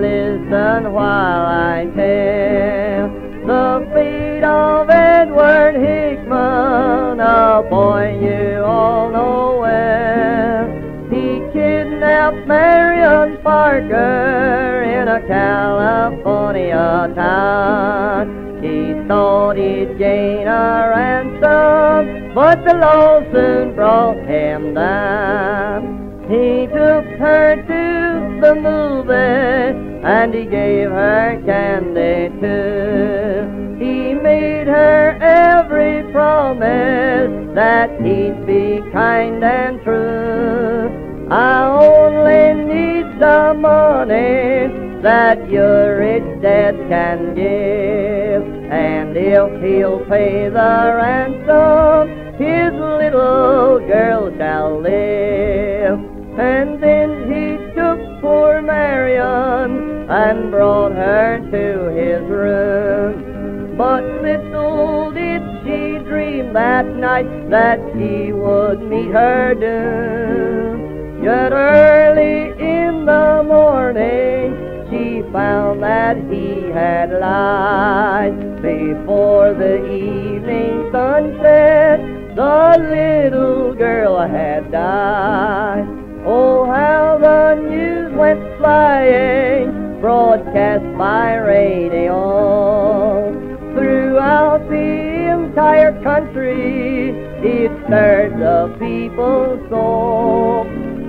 listen while I tell the fate of Edward Hickman, a boy you all know well. He kidnapped Marion Parker in a California town. He thought he'd gain a ransom, but the law soon brought him down. He took her to the movie and he gave her candy too. He made her every promise that he'd be kind and true. I only need the money that your rich dad can give. And if he'll pay the ransom, his little girl shall live. And brought her to his room. But little did she dream that night that he would meet her doom. Yet early in the morning she found that he had lied. Before the evening sunset, the little girl had died. By radio. Throughout the entire country, it stirred the people's soul.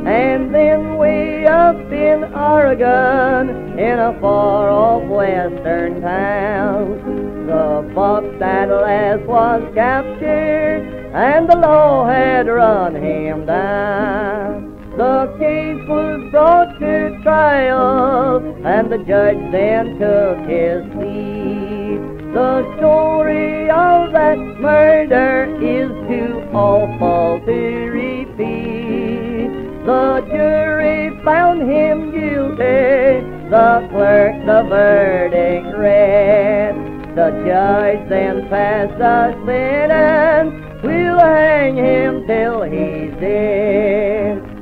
And then way up in Oregon, in a far-off western town, the fox that last was captured, and the law had run him down. The case was brought to trial, and the judge then took his plea. The story of that murder is too awful to repeat. The jury found him guilty, the clerk the verdict read. The judge then passed a sentence, we'll hang him till he's dead.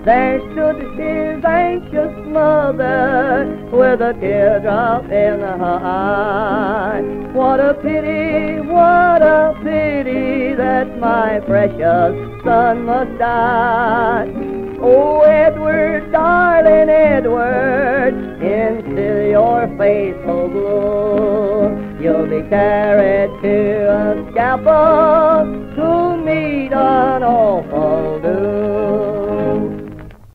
There stood his anxious mother with a teardrop in her eye. What a pity, what a pity that my precious son must die. Oh, Edward, darling Edward, into your faithful blue, you'll be carried to a scalpel